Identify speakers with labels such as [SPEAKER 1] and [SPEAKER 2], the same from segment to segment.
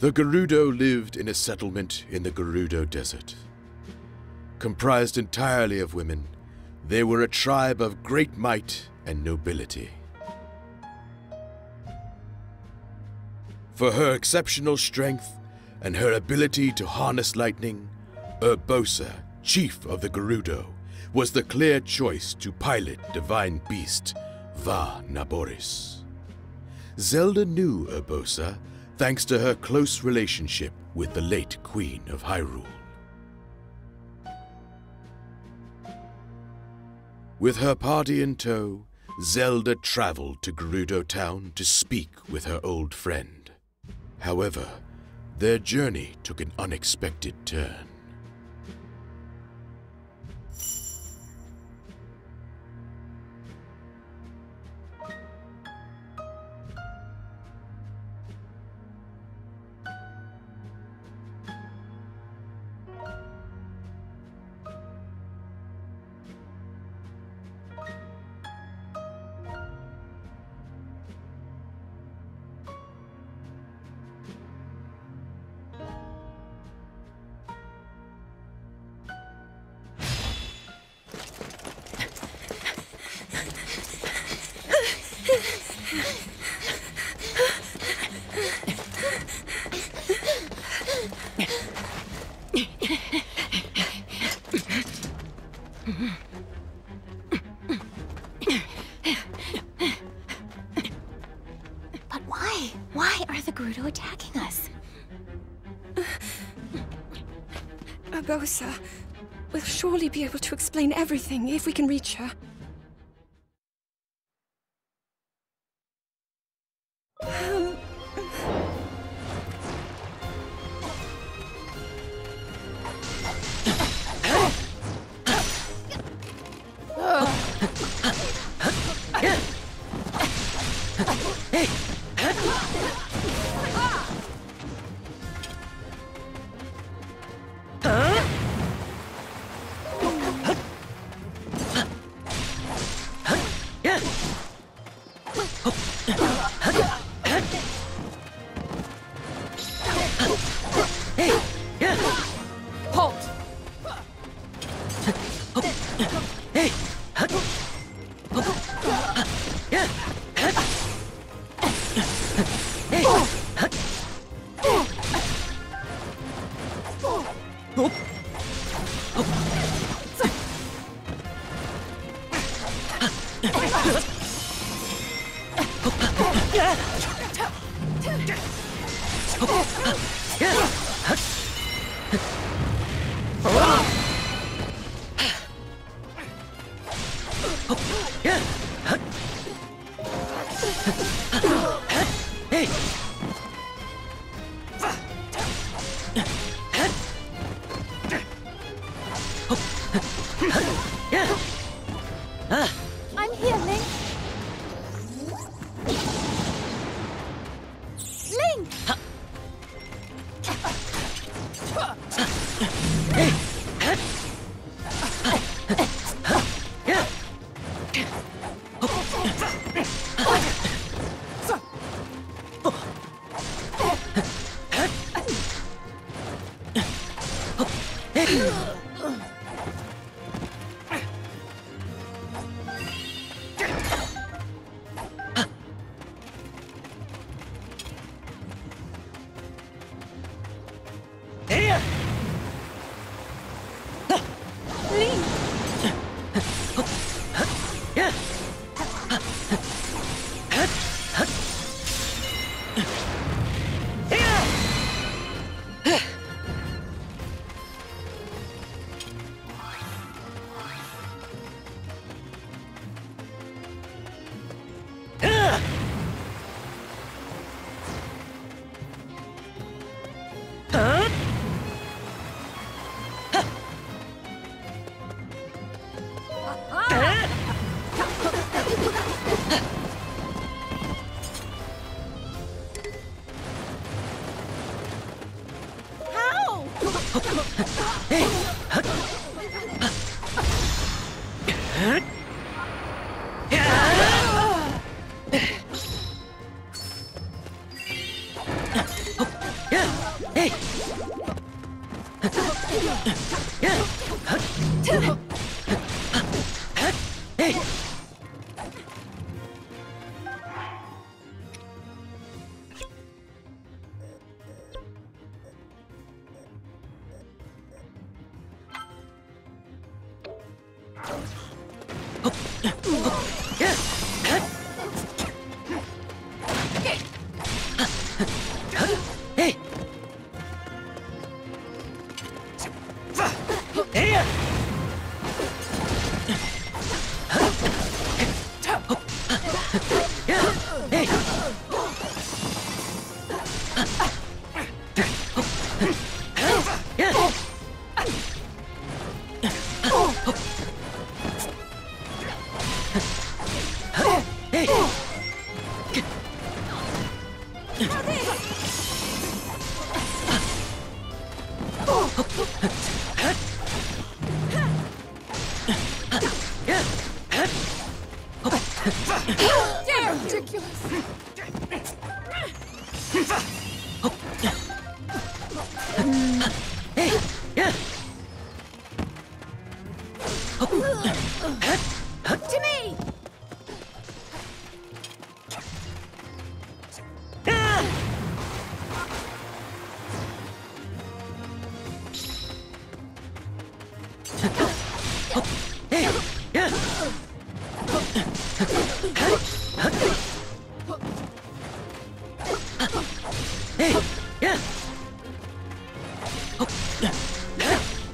[SPEAKER 1] The Gerudo lived in a settlement in the Gerudo Desert. Comprised entirely of women, they were a tribe of great might and nobility. For her exceptional strength and her ability to harness lightning, Urbosa, chief of the Gerudo, was the clear choice to pilot divine beast Va Naboris. Zelda knew Urbosa thanks to her close relationship with the late Queen of Hyrule. With her party in tow, Zelda traveled to Gerudo Town to speak with her old friend. However, their journey took an unexpected turn.
[SPEAKER 2] Surely be able to explain everything if we can reach her.
[SPEAKER 3] I'm here, Yeah. To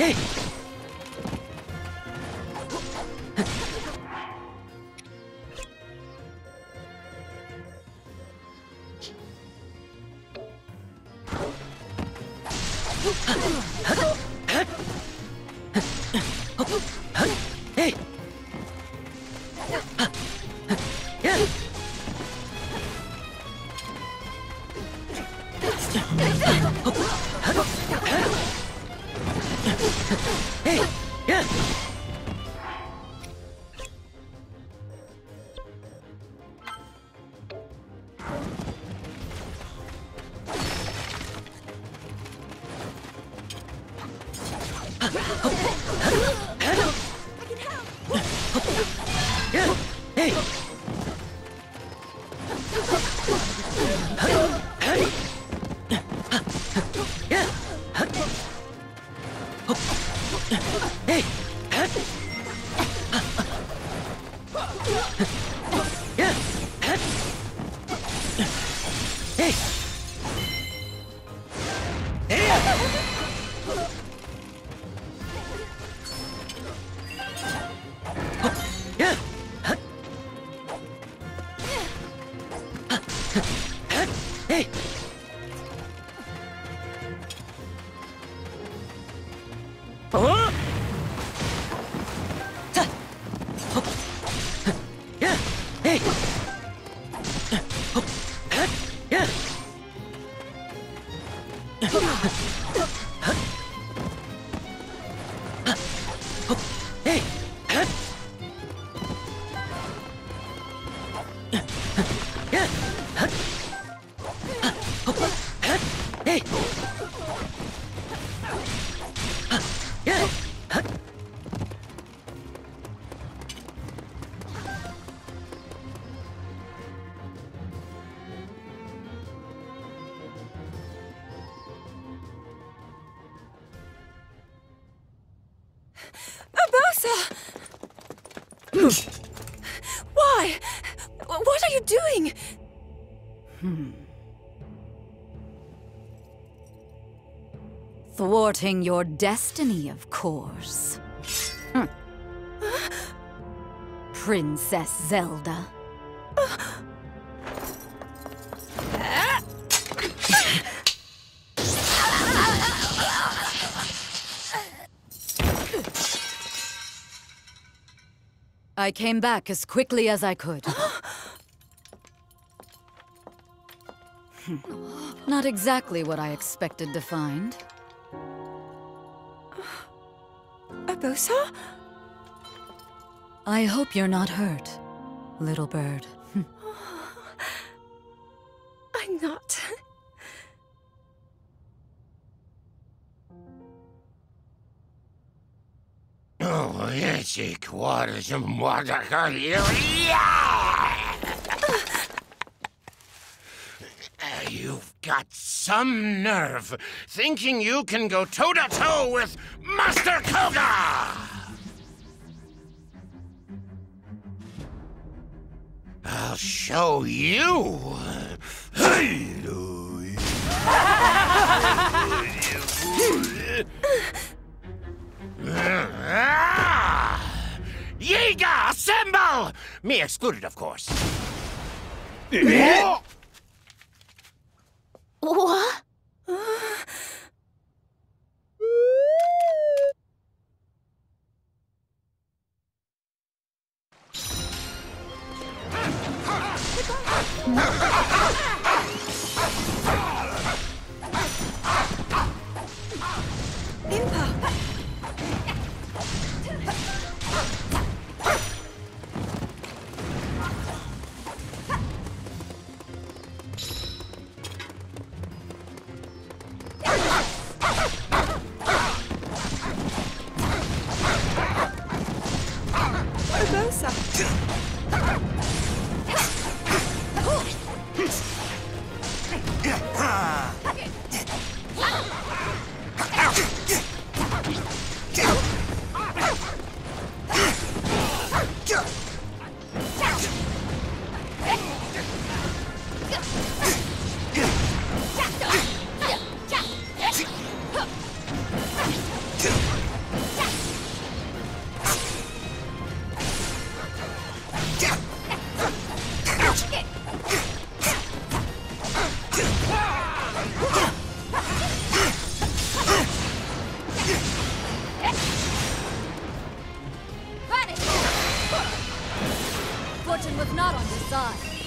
[SPEAKER 2] Huh? Huh. え い Urbosa!
[SPEAKER 4] Thwarting your destiny, of course. Hmm. Princess Zelda. I came back as quickly as I could. Hmm. Not exactly what I expected to find.
[SPEAKER 2] Urbosa?
[SPEAKER 4] I hope you're not hurt, little bird.
[SPEAKER 2] oh, I'm not.
[SPEAKER 5] Oh, it's a quarter yeah. You've got some nerve thinking you can go toe to toe with Master Kohga! I'll show you. Yiga, assemble! Me excluded, of course.
[SPEAKER 4] Fortune was not on your side.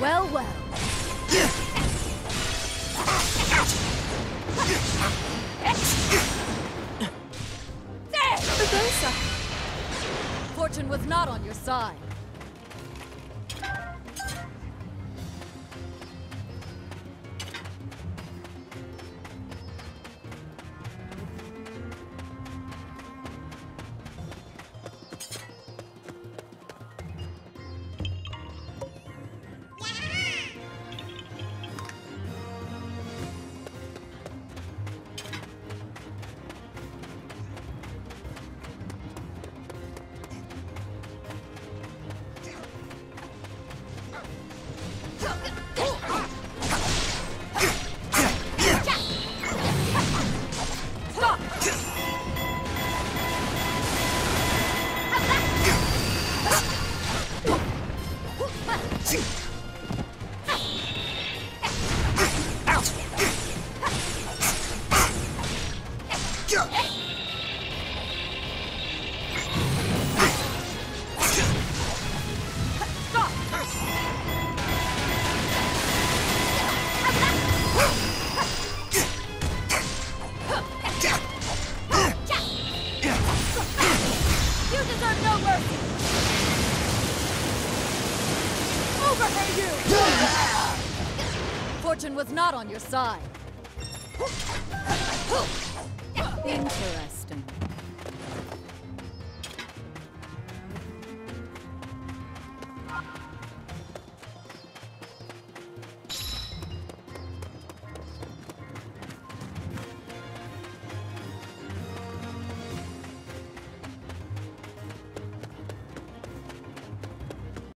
[SPEAKER 4] Well, well. Not on your side.
[SPEAKER 6] You!
[SPEAKER 4] fortune was not on your side. Interesting.